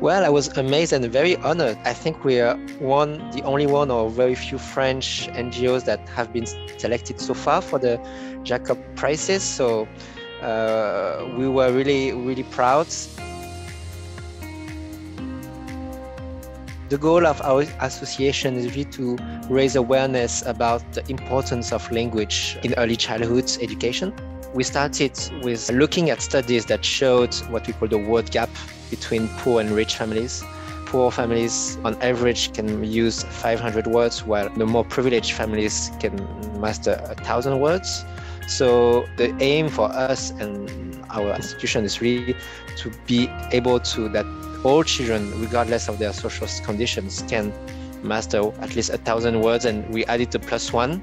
Well, I was amazed and very honored. I think we are one, the only one or very few French NGOs that have been selected so far for the Jacob Prizes. So uh, we were really, really proud. The goal of our association is really to raise awareness about the importance of language in early childhood education. We started with looking at studies that showed what we call the word gap between poor and rich families. Poor families, on average, can use 500 words, while the more privileged families can master a thousand words. So the aim for us and our institution is really to be able to that all children, regardless of their social conditions, can master at least a thousand words, and we added the plus one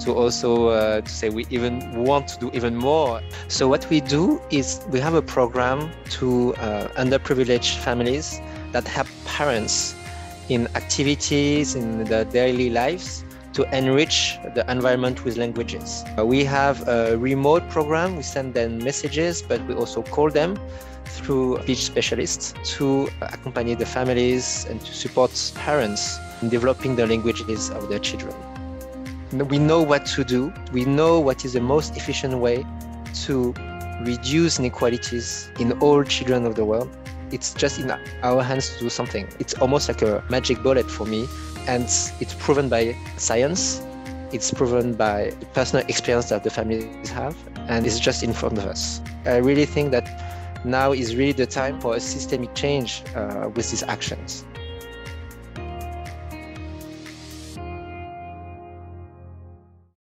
to also uh, to say we even want to do even more. So what we do is we have a program to uh, underprivileged families that help parents in activities in their daily lives to enrich the environment with languages. Uh, we have a remote program. We send them messages, but we also call them through speech specialists to accompany the families and to support parents in developing the languages of their children. We know what to do. We know what is the most efficient way to reduce inequalities in all children of the world. It's just in our hands to do something. It's almost like a magic bullet for me. And it's proven by science. It's proven by personal experience that the families have. And it's just in front of us. I really think that now is really the time for a systemic change uh, with these actions.